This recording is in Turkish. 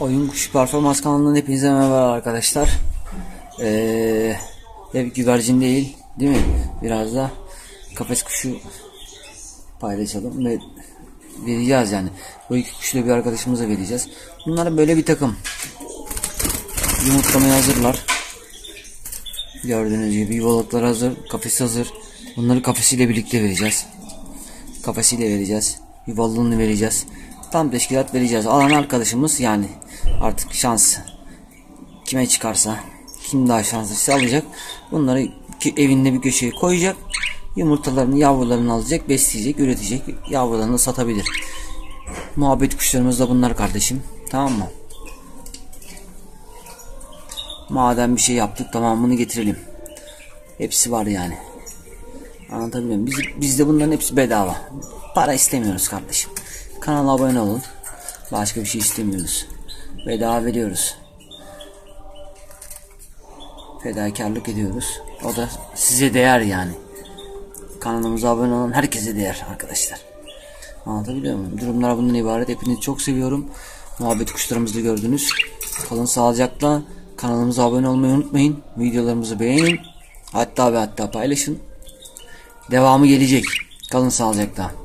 Oyun Kuş Performans kanalından hepinize merhaba arkadaşlar. Ee, hep güvercin değil, değil mi? Biraz da kafes kuşu paylaşalım ve vereceğiz yani. Bu iki kuşu da bir arkadaşımıza vereceğiz. Bunlar böyle bir takım. Yumurtlamaya hazırlar. Gördüğünüz gibi yuvalıklar hazır, kafes hazır. Bunları kafesiyle birlikte vereceğiz. Kafesiyle vereceğiz. Yuvalığını vereceğiz. Tam teşkilat vereceğiz. Alan arkadaşımız yani artık şans kime çıkarsa kim daha şanslıysa alacak. Bunları evinde bir köşeye koyacak. Yumurtalarını yavrularını alacak, besleyecek, üretecek. Yavrularını satabilir. Muhabbet kuşlarımız da bunlar kardeşim. Tamam mı? Madem bir şey yaptık tamamını getirelim. Hepsi var yani. Anlatabiliyor muyum? Biz, bizde bunların hepsi bedava. Para istemiyoruz kardeşim. Kanala abone olun. Başka bir şey istemiyoruz. Bedava veriyoruz. Fedakarlık ediyoruz. O da size değer yani. Kanalımıza abone olan herkese değer arkadaşlar. Anlatabiliyor muyum? Durumlar bundan ibaret. Hepinizi çok seviyorum. Muhabbet kuşlarımızı gördünüz. Kalın sağlıcakla. Kanalımıza abone olmayı unutmayın. Videolarımızı beğenin. Hatta ve hatta paylaşın. Devamı gelecek. Kalın sağlıcakla.